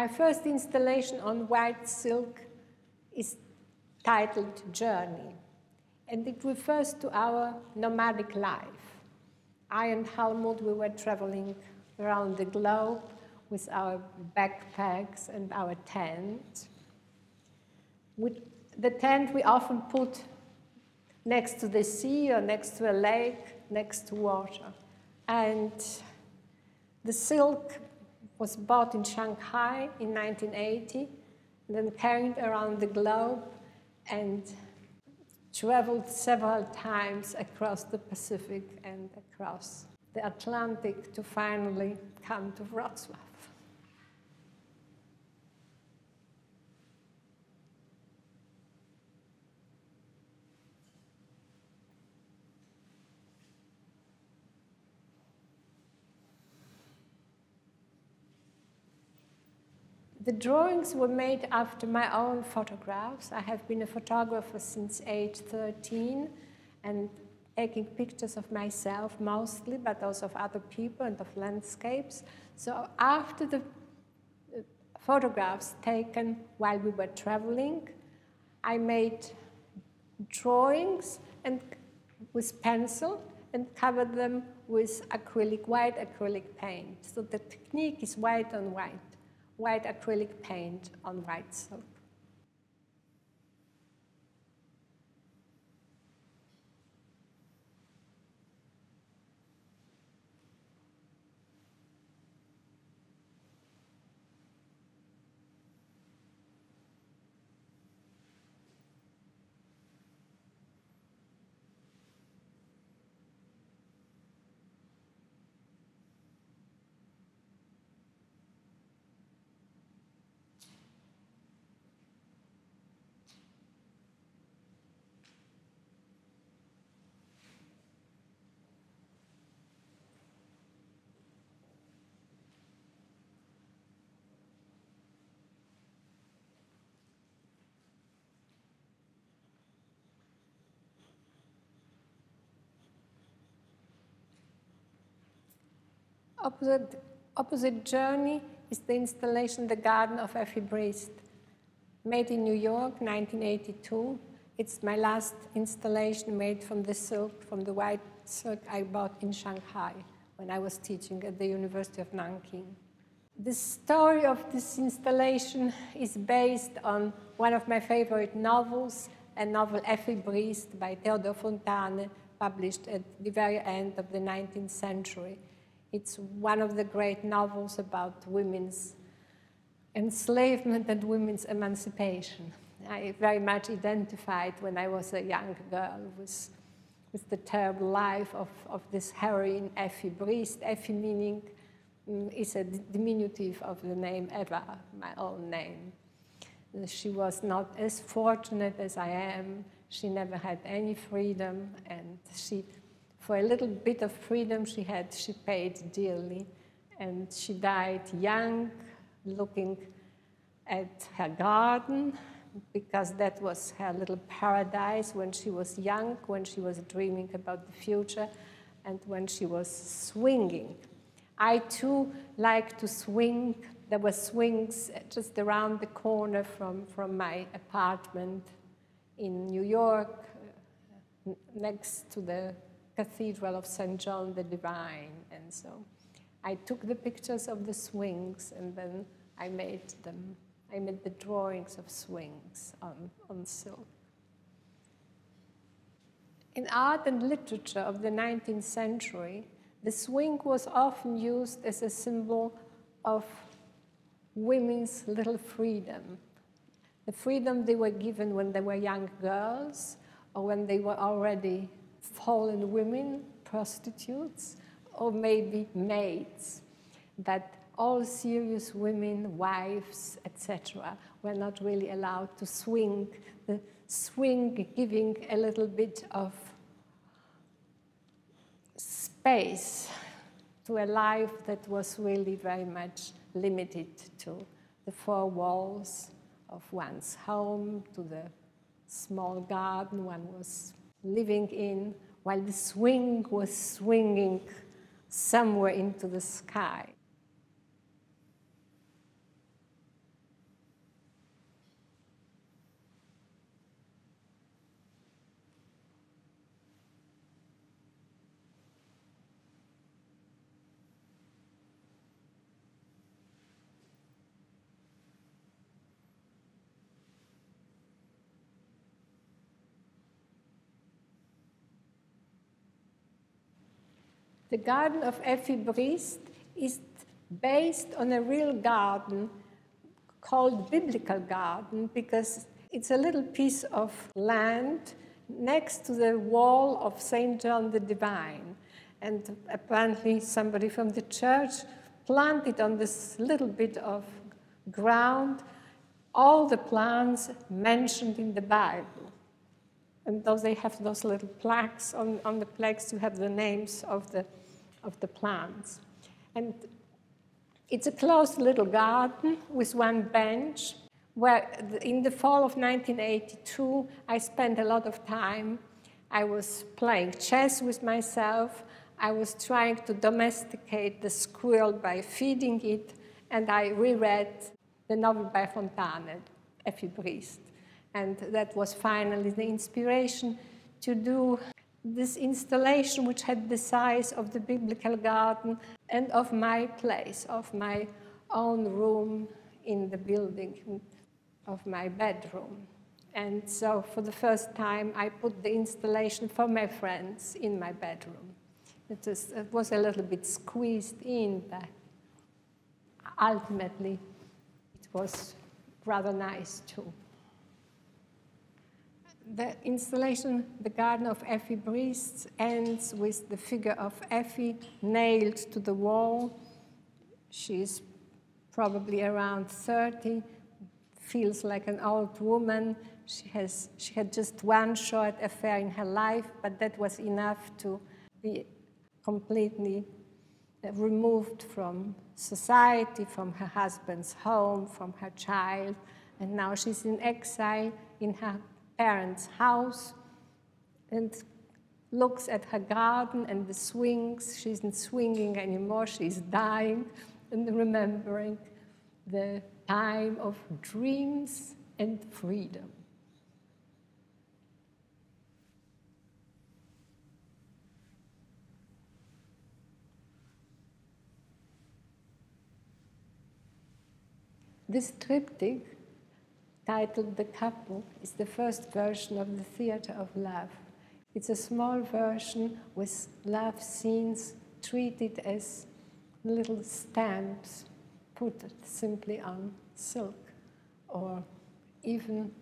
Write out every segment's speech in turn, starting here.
My first installation on white silk is titled Journey, and it refers to our nomadic life. I and Helmut, we were traveling around the globe with our backpacks and our tent. With the tent we often put next to the sea or next to a lake, next to water. And the silk was bought in Shanghai in 1980, then carried around the globe and traveled several times across the Pacific and across the Atlantic to finally come to Wrocław. The drawings were made after my own photographs. I have been a photographer since age 13 and taking pictures of myself mostly, but also of other people and of landscapes. So after the uh, photographs taken while we were traveling, I made drawings and with pencil and covered them with acrylic, white acrylic paint. So the technique is white on white white acrylic paint on white silk. Opposite, opposite journey is the installation The Garden of Effi Briest, made in New York, 1982. It's my last installation made from the silk, from the white silk I bought in Shanghai when I was teaching at the University of Nanking. The story of this installation is based on one of my favorite novels, a novel Effi Briest by Theodor Fontane, published at the very end of the 19th century. It's one of the great novels about women's enslavement and women's emancipation. I very much identified when I was a young girl with, with the terrible life of, of this heroine, Effi Briest. Effi meaning um, is a diminutive of the name Eva, my own name. She was not as fortunate as I am. She never had any freedom, and she for a little bit of freedom she had, she paid dearly. And she died young, looking at her garden, because that was her little paradise when she was young, when she was dreaming about the future, and when she was swinging. I too like to swing. There were swings just around the corner from, from my apartment in New York, next to the Cathedral of St. John the Divine. And so I took the pictures of the swings and then I made them. I made the drawings of swings on, on silk. In art and literature of the 19th century, the swing was often used as a symbol of women's little freedom. The freedom they were given when they were young girls or when they were already fallen women, prostitutes, or maybe maids, that all serious women, wives, etc., were not really allowed to swing, the swing giving a little bit of space to a life that was really very much limited to the four walls of one's home, to the small garden one was living in, while the swing was swinging somewhere into the sky. The garden of Effi Briest is based on a real garden called Biblical Garden because it's a little piece of land next to the wall of St. John the Divine. And apparently, somebody from the church planted on this little bit of ground all the plants mentioned in the Bible. And those, they have those little plaques on, on the plaques to have the names of the, of the plants. And it's a closed little garden with one bench where in the fall of 1982, I spent a lot of time. I was playing chess with myself. I was trying to domesticate the squirrel by feeding it, and I reread the novel by Fontane, Effi Briest. And that was finally the inspiration to do this installation, which had the size of the biblical garden and of my place, of my own room in the building, of my bedroom. And so for the first time, I put the installation for my friends in my bedroom. It was, it was a little bit squeezed in, but ultimately it was rather nice too the installation, The Garden of Effi Briest, ends with the figure of Effi nailed to the wall. She's probably around 30, feels like an old woman. She, has, she had just one short affair in her life, but that was enough to be completely removed from society, from her husband's home, from her child, and now she's in exile in her parents' house and looks at her garden and the swings. She isn't swinging anymore, she's dying and remembering the time of dreams and freedom. This triptych titled The Couple, is the first version of the Theatre of Love. It's a small version with love scenes treated as little stamps put simply on silk, or even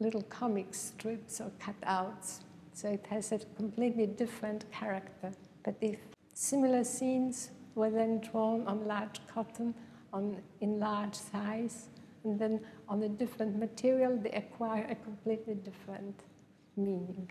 little comic strips or cutouts. So it has a completely different character. But if similar scenes were then drawn on large cotton on, in large size, and then on a different material, they acquire a completely different meaning.